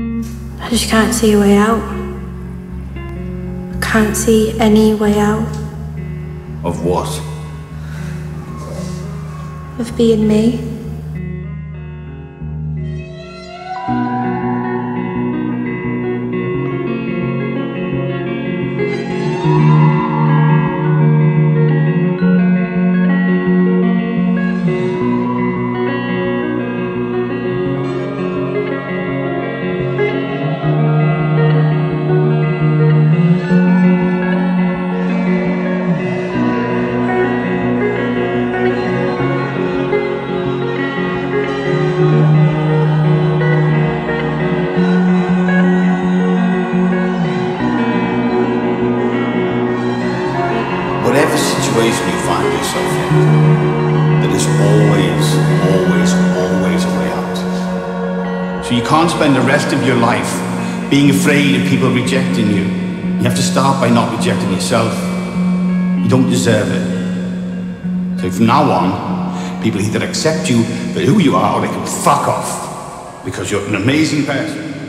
I just can't see a way out. I can't see any way out Of what? of being me. Situation you find yourself in, there is always, always, always a way out. So you can't spend the rest of your life being afraid of people rejecting you. You have to start by not rejecting yourself. You don't deserve it. So from now on, people either accept you for who you are or they can fuck off because you're an amazing person.